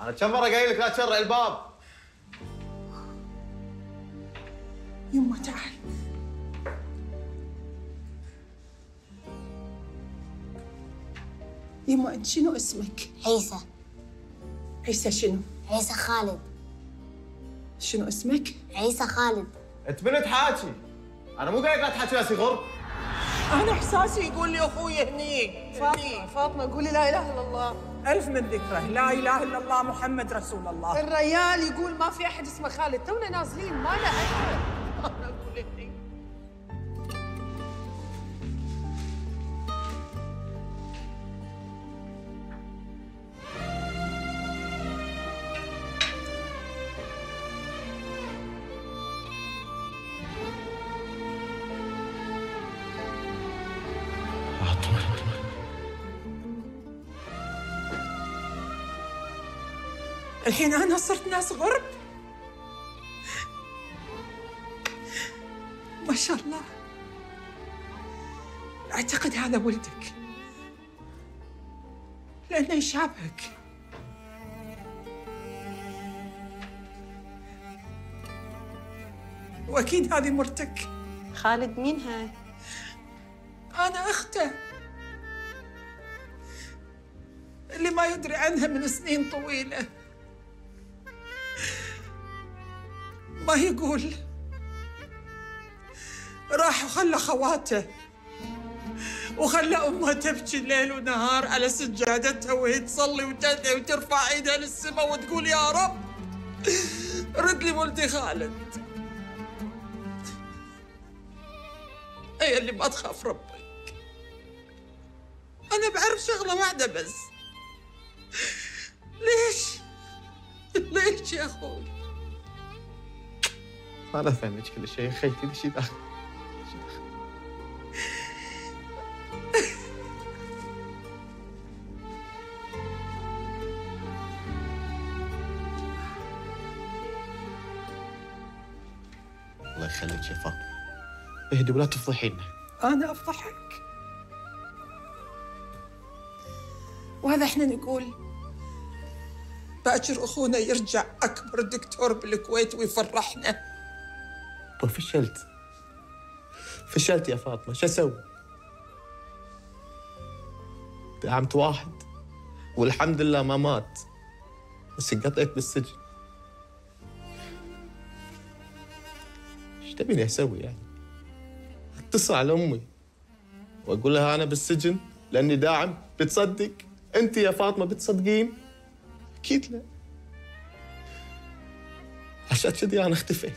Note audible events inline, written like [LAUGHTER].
أنا كم مرة قايل لك لا تشرع الباب؟ يما تعال. يما انت شنو اسمك؟ عيسى. عيسى شنو؟ عيسى خالد. شنو اسمك؟ عيسى خالد. أنت من تحاكي؟ أنا مو قايل لك لا تحاكي يا سي غرب أنا إحساسي يقول لي أخوي هنيك فاطمة فاطمة قولي لا إله إلا الله. ألف من ذكره لا إله إلا الله محمد رسول الله. الريال يقول ما في أحد اسمه خالد تونا نازلين ما له أحد. [LAUGHS] أنا أقول الحين أنا صرت ناس غرب. ما شاء الله. أعتقد هذا ولدك. لأنه يشابهك. وأكيد هذه مرتك. خالد مين هاي؟ أنا اخته اللي ما يدري عنها من سنين طويلة. ما يقول. راح وخلى خواته. وخلى امها تبكي ليل ونهار على سجادتها وهي تصلي وتدعي وترفع إيدها للسماء وتقول يا رب رد لي ولدي خالد. هي اللي ما تخاف أنا بعرف شغلة واحدة بس. ليش؟ ليش يا أخوي؟ أنا افهمك كل شيء. خيتي ليش داخل الله يخليك يا فاطمة. اهدي ولا تفضحينا أنا أفضحك. وهذا إحنا نقول باكر أخونا يرجع أكبر دكتور بالكويت ويفرحنا. وفشلت. فشلت يا فاطمة. شو أسوي؟ دعمت واحد والحمد لله ما مات بس انقطعت بالسجن. إيش تبيني أسوي يعني؟ أتصل على أمي وأقول لها أنا بالسجن لأني داعم بتصدق. انت يا فاطمة بتصدقين؟ أكيد لا عشان كذي أنا اختفيت